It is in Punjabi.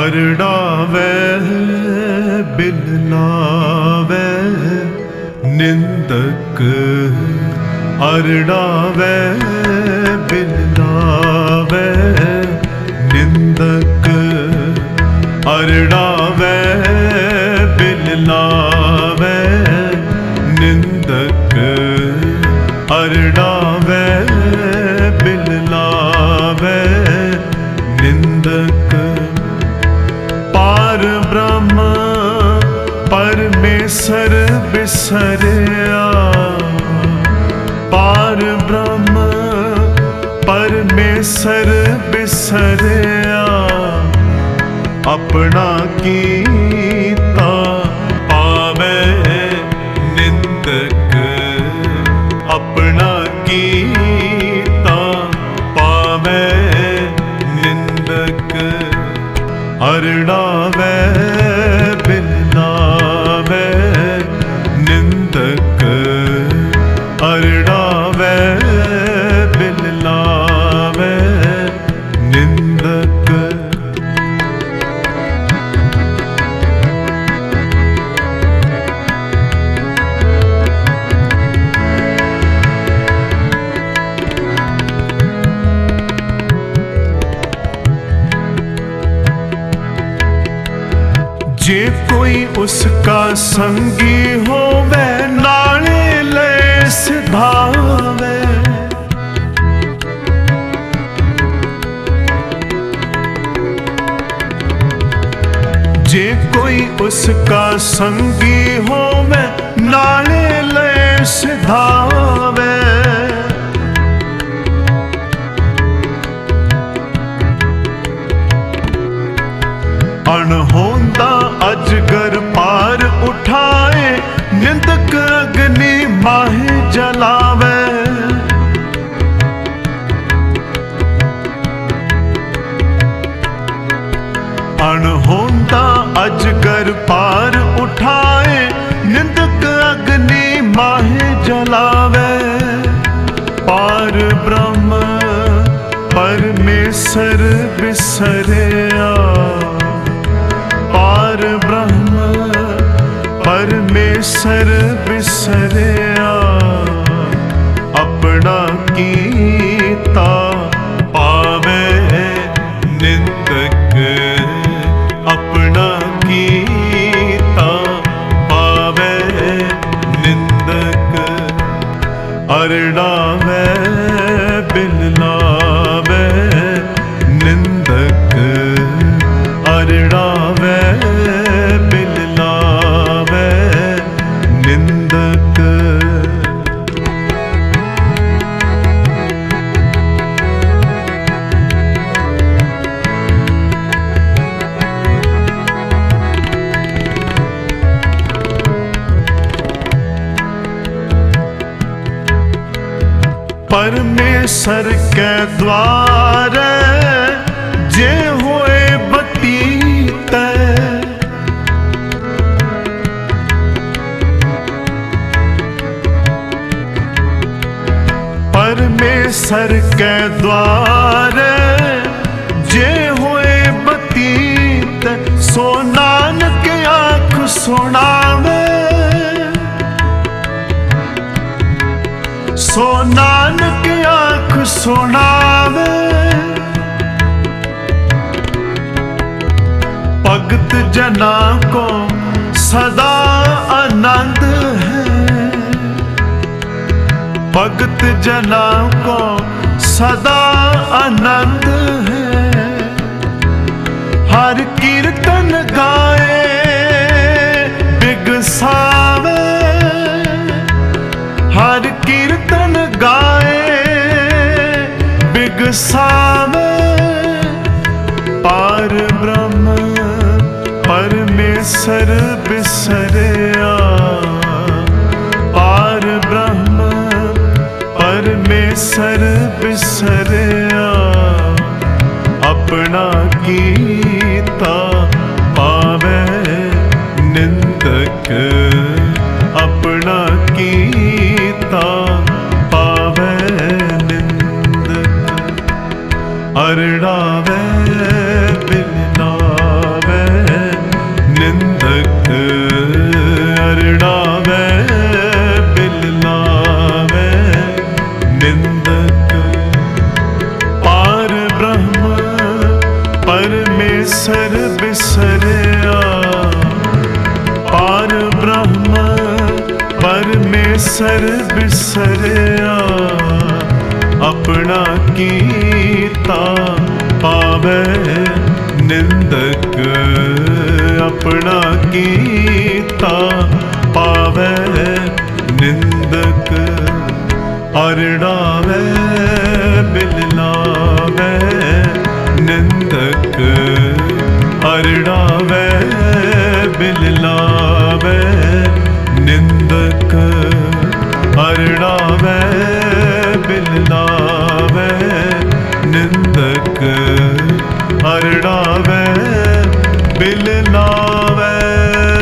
ਅਰੜਾਵੇ ਬਿਨ ਲਾਵੇ ਨਿੰਦਕ ਅਰੜਾਵੇ ਬਿਨ ਲਾਵੇ ਨਿੰਦਕ ਅਰੜਾਵੇ ਬਿਨ ਲਾਵੇ ਨਿੰਦਕ ਅਰੜਾਵੇ ਬਿਨ ਲਾਵੇ ਬਿਸਰਿਆ ਆਪਣਾ ਕੀਤਾ ਪਾਵੇ ਨਿੰਦਕ। ਆਪਣਾ ਕੀਤਾ ਪਾਵੇ ਨਿੰਦਕ। ਅਰੜਾਵੇ ਜੇ ਕੋਈ ਉਸ ਕਾ ਸੰਗੀ ਹੋਵੇ, ਨਾਲੇ ਲੈ ਸਿਧਾਵੇ ਜੇ ਕੋਈ ਉਸ ਕਾ ਸੰਗੀ ਹੋਵੇ, ਨਾਲੇ ਲੈ ਸਿਧਾਵੇ ਅਣਹੋਂਦਾ ਅਣਹੋਂਦਾ ਕਰ ਪਾਰ ਉਠਾਏ, ਨਿੰਦਕ ਅਗਨੀ ਮਾਹੇ ਜਲਾਵੇ। ਪਾਰ ਬ੍ਰਹਮ ਪਰਮੇਸ਼ਰ ਬਿਸਰਿਆ। ਪਾਰ ਬ੍ਰਹਮ ਪਰਮੇਸ਼ਰ ਬਿਸਰਿਆ। ਆਪਣਾ ਕੀ ਅਰੜਾਵੇ ਪਰਮੇਸ਼ਰ ਕੈ ਦਵਾਰ ਜੇ ਹੋਏ ਬਤੀਤ ਪਰਮੇਸ਼ਰ ਕੈ ਦਵਾਰ ਜੇ ਹੋਏ ਬਤੀਤ ਸੋ ਨਾਨਕ ਆਖ ਸੁਣਾਵੇ ਸੁਣਾਵੇ। ਭਗਤ ਜਨਾ ਕੋ ਸਦਾ ਆਨੰਦ ਹੈ। ਭਗਤ ਜਨਾ ਕੋ ਸਦਾ ਆਨੰਦ ਹੈ। ਹਰ ਕੀਰਤਨ ਗਾਏ, ਬਿਗਸਾਵੇ। ਹਰ ਕੀਰਤਨ ਬਿਗਸਾਵੇ ਪਾਰ ਬ੍ਰਹਮ ਪਰਮੇਸ਼ਰ ਬਿਸਰਿਆ। ਪਾਰ ਬ੍ਰਹਮ ਪਰਮੇਸ਼ਰ ਬਿਸਰਿਆ। ਆਪਣਾ ਕੀਤਾ ਪਾਵੇ ਨਿੰਦਕ। ਪਰੜਾਵੇ ਬਿਨਾਵੇ ਨਿੰਦਕ ਅਰੜਾਵੇ ਬਿਲਨਾਵੇ ਨਿੰਦਕ ਪਾਰ ਬ੍ਰਹਮ ਪਰਮੇਸ਼ਰ ਬਿਸਰਿਆ ਪਾਰ ਬ੍ਰਹਮ ਪਰਮੇਸ਼ਰ ਬਿਸਰਿਆ ਆਪਣਾ ਕੀਤਾ ਪਾਵੇ ਨਿੰਦਕ। ਆਪਣਾ ਕੀਤਾ ਪਾਵੇ ਨਿੰਦਕ। ਅਰੜਾਵੇ ਬਿਲ ਨਿੰਦਕ। ਅਰੜਾਵੇ ਨਾਨਕ ਹਰਣਾਵੇ ਬਿਲ ਲਾਵੇ